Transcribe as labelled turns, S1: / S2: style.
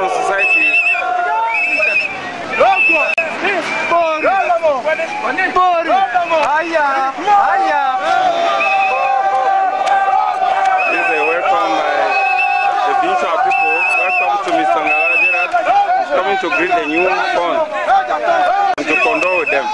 S1: the Society. This is a welcome by the Binshua people. Welcome to Mr. Ngalajara. He's coming to greet the new fon and to condole with them.